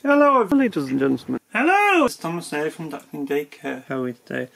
Hello, ladies and gentlemen. Hello, it's Thomas here from Duckling Daycare. How are we today?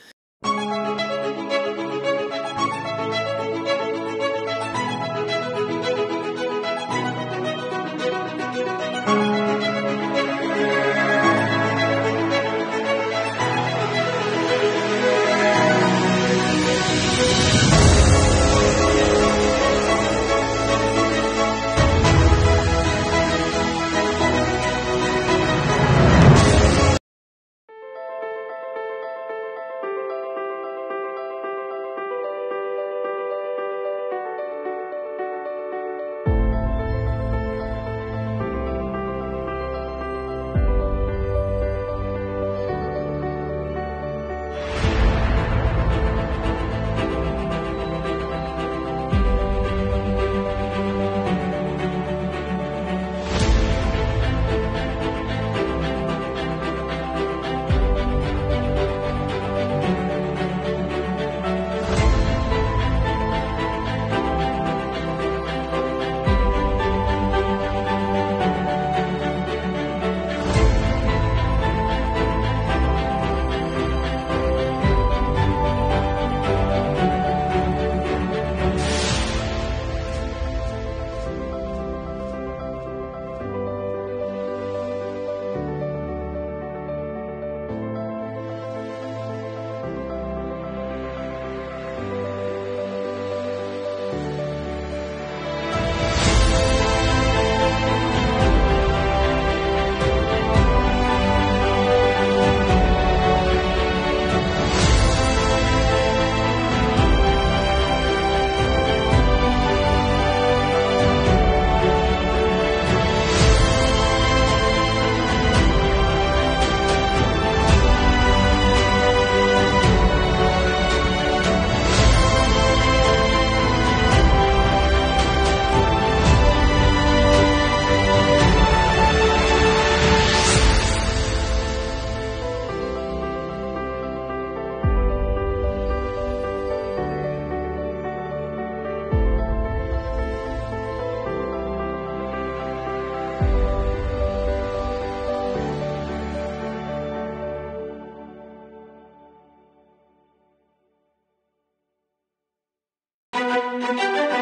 Música